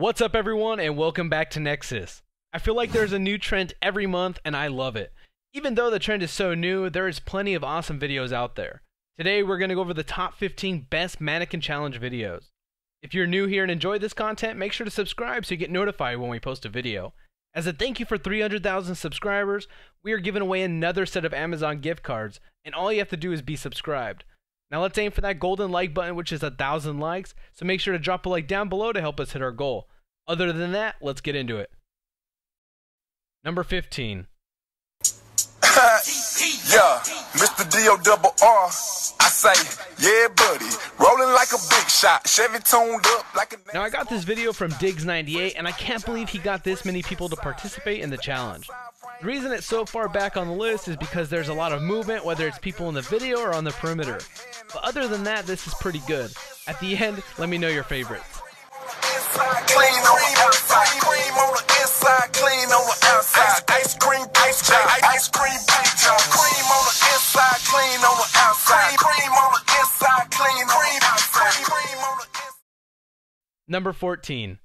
What's up, everyone, and welcome back to Nexus. I feel like there's a new trend every month, and I love it. Even though the trend is so new, there is plenty of awesome videos out there. Today, we're going to go over the top 15 best mannequin challenge videos. If you're new here and enjoy this content, make sure to subscribe so you get notified when we post a video. As a thank you for 300,000 subscribers, we are giving away another set of Amazon gift cards, and all you have to do is be subscribed. Now let's aim for that golden like button, which is a thousand likes, so make sure to drop a like down below to help us hit our goal. Other than that, let's get into it. Number 15. yeah, Mr. Double R. I say, yeah, buddy. Rolling like a big shot. Chevy tuned up like a. Now, I got this video from Diggs98, and I can't believe he got this many people to participate in the challenge. The reason it's so far back on the list is because there's a lot of movement, whether it's people in the video or on the perimeter. But other than that, this is pretty good. At the end, let me know your favorites. Clean on the outside, cream on the inside, clean on the outside. Ice cream, ice cream, ice cream, Number 14.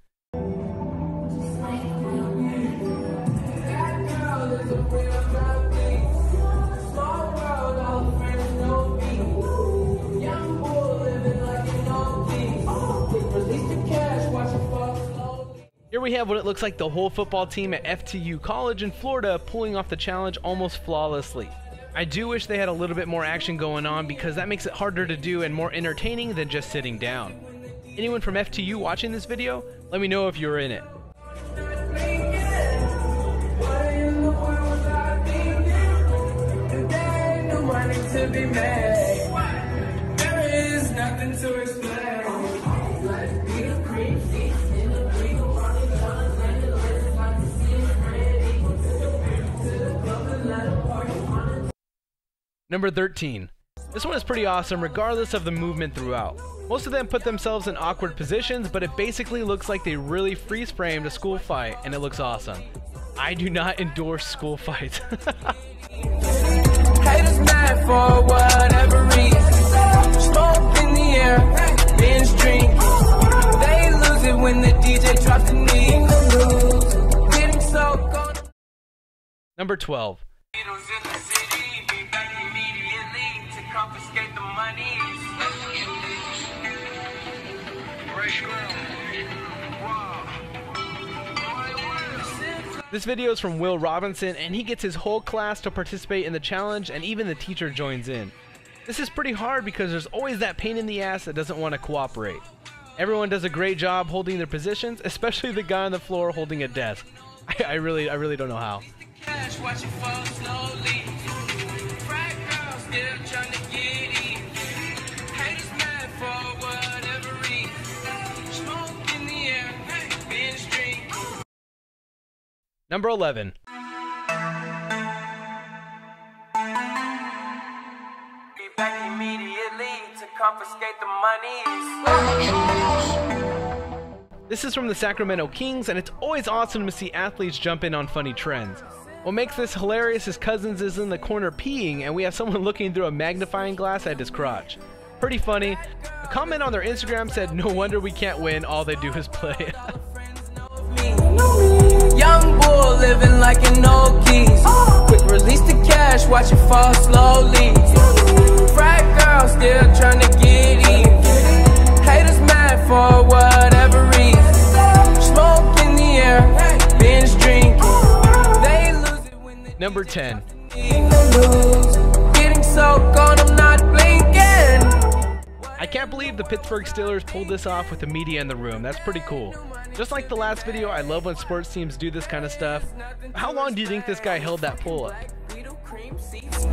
Here we have what it looks like the whole football team at FTU College in Florida pulling off the challenge almost flawlessly. I do wish they had a little bit more action going on because that makes it harder to do and more entertaining than just sitting down. Anyone from FTU watching this video? Let me know if you're in it. Number 13. This one is pretty awesome regardless of the movement throughout. Most of them put themselves in awkward positions, but it basically looks like they really freeze framed a school fight and it looks awesome. I do not endorse school fights. Number 12. This video is from Will Robinson, and he gets his whole class to participate in the challenge, and even the teacher joins in. This is pretty hard because there's always that pain in the ass that doesn't want to cooperate. Everyone does a great job holding their positions, especially the guy on the floor holding a desk. I, I really, I really don't know how. Number 11. Be back immediately to confiscate the monies. This is from the Sacramento Kings, and it's always awesome to see athletes jump in on funny trends. What makes this hilarious is Cousins is in the corner peeing, and we have someone looking through a magnifying glass at his crotch. Pretty funny. A comment on their Instagram said, No wonder we can't win, all they do is play. Living like an old geese. Quick release the cash, watch it fall slowly. Frat girl still trying to get in. Haters mad for whatever reason. Smoke in the air, binge drinking. They lose it when they Number 10. Getting so gone, I'm not blinking. I can't believe the Pittsburgh Steelers pulled this off with the media in the room. That's pretty cool. Just like the last video, I love when sports teams do this kind of stuff. How long do you think this guy held that pull up?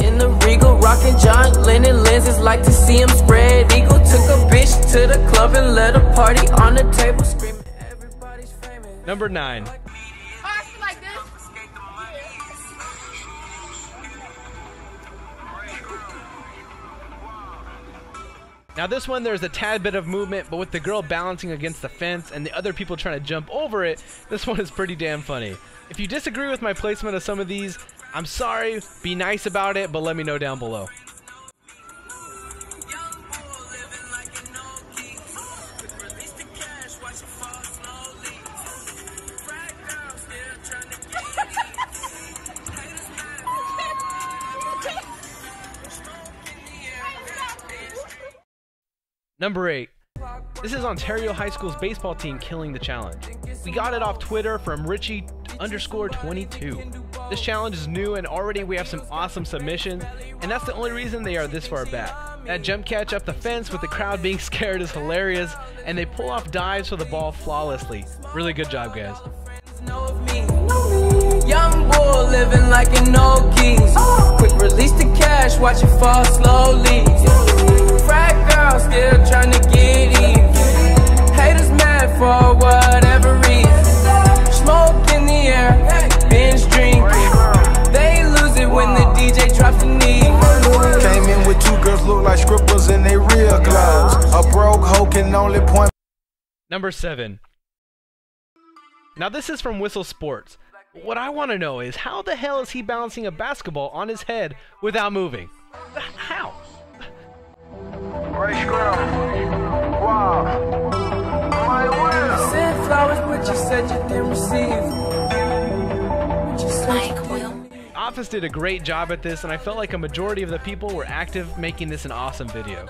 In the Regal, rocking John Lennon lenses, like to see him spread eagle. Took a bitch to the club and let a party on the table, screaming, everybody's famous. Number 9. Now this one there's a tad bit of movement, but with the girl balancing against the fence and the other people trying to jump over it, this one is pretty damn funny. If you disagree with my placement of some of these, I'm sorry, be nice about it, but let me know down below. Number 8. This is Ontario High School's baseball team killing the challenge. We got it off Twitter from Richie underscore 22. This challenge is new and already we have some awesome submissions, and that's the only reason they are this far back. That jump catch up the fence with the crowd being scared is hilarious, and they pull off dives for the ball flawlessly. Really good job, guys. Young living like an old. Quick release the cash, watch it fall slowly. Frat girl still trying to get in. Haters mad for whatever reason. Smoke in the air, binge drink. They lose it when the DJ drops the knee. Came in with two girls look like scribbles in they real clothes. A broke hoe can only point. Number 7. Now, this is from Whistle Sports. What I want to know is how the hell is he balancing a basketball on his head without moving? How? Wow. My flowers, but you said you didn't receive. Like Will. Office did a great job at this, and I felt like a majority of the people were active, making this an awesome video.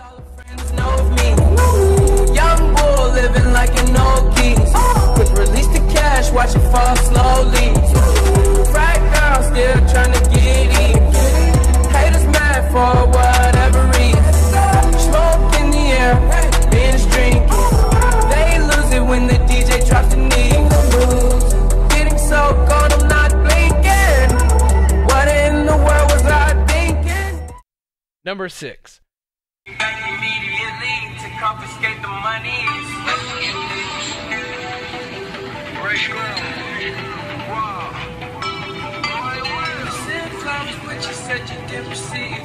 cash, watch it fall slowly. Still trying to get. Didn't receive.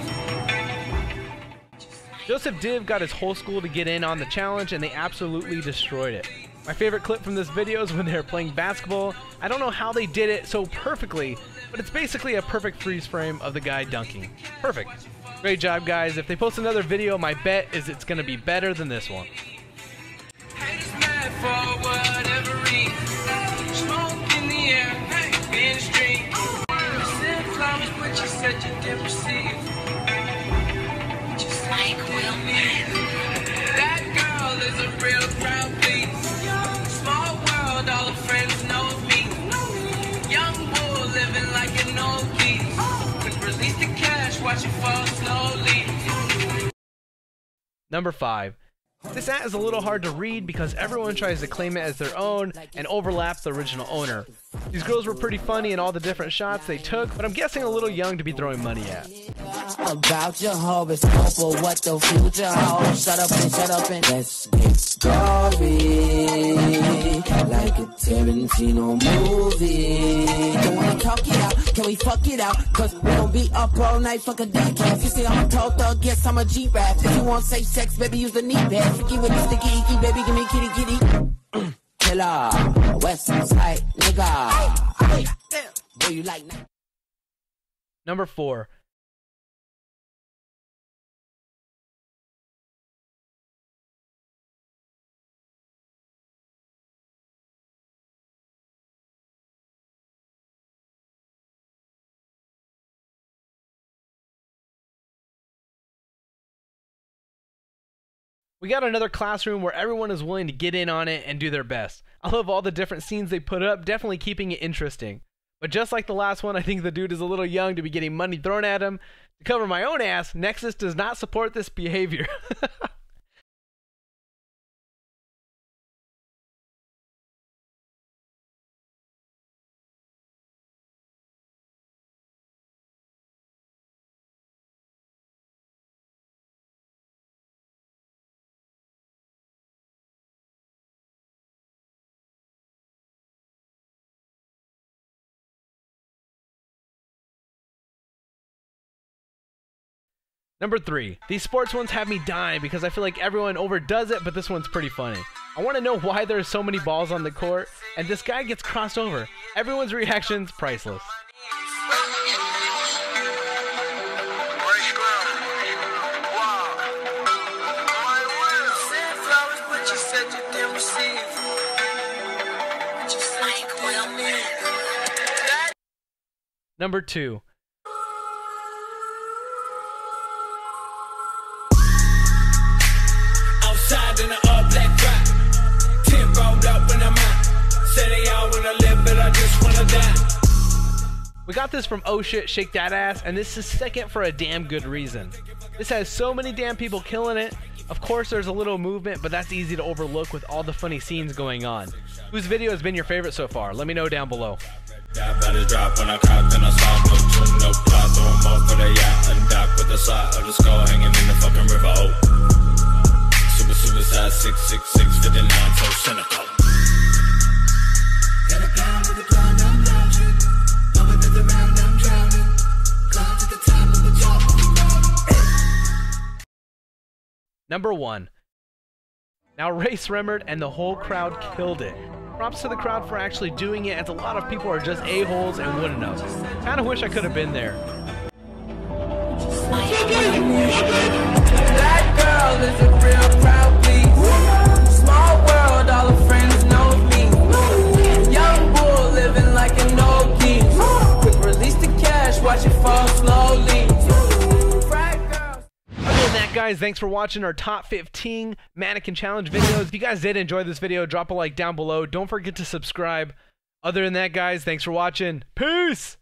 Joseph Div got his whole school to get in on the challenge, and they absolutely destroyed it. My favorite clip from this video is when they were playing basketball. I don't know how they did it so perfectly, but it's basically a perfect freeze frame of the guy dunking. Perfect. Great job, guys. If they post another video, my bet is it's going to be better than this one. Haters mad for whatever reason. Smoke in the air, binge drink. Sent flowers, but you said you didn't receive. Just Like Will. That girl is a real crowd, please. Small world, all her friends know of me. Young bull living like an old geese. Quick release the cash, watch it fall slowly. Number 5. This ad is a little hard to read because everyone tries to claim it as their own and overlap the original owner. These girls were pretty funny in all the different shots they took, but I'm guessing a little young to be throwing money at. about your horoscope or what the future holds. Shut up and shut up and let's get like a Tarantino movie. Don't wanna talk it out, can we fuck it out? Cause we gon' be up all night, fuck a decaf. You say I'm a tall thug, yes I'm a G-rap. If you want safe sex, baby use the knee pad. Freaky with the sticky icky, baby give me kitty kitty. Killer, West Side nigga. Boy you like. Number 4. We got another classroom where everyone is willing to get in on it and do their best. I love all the different scenes they put up, definitely keeping it interesting. But just like the last one, I think the dude is a little young to be getting money thrown at him. To cover my own ass, Nexus does not support this behavior. Number three, these sports ones have me dying because I feel like everyone overdoes it, but this one's pretty funny. I want to know why there's so many balls on the court, and this guy gets crossed over. Everyone's reactions priceless. Number Scrum. We got this from Oh Shit Shake That Ass, and this is second for a damn good reason. This has so many damn people killing it. Of course, there's a little movement, but that's easy to overlook with all the funny scenes going on. Whose video has been your favorite so far? Let me know down below. That better drop when I cock and I slide No tune, no plot, throw 'em off of the yacht And dock with the side of the skull hanging in the fucking river, oh Super, suicide, 666, 59, so cynical Number one. Now, Rae Sremmurd and the whole crowd killed it. Props to the crowd for actually doing it, as a lot of people are just a-holes and wouldn't know. Kinda wish I could have been there. That girl is a guys, thanks for watching our top 15 mannequin challenge videos. If you guys did enjoy this video, drop a like down below. Don't forget to subscribe. Other than that, guys, thanks for watching. Peace!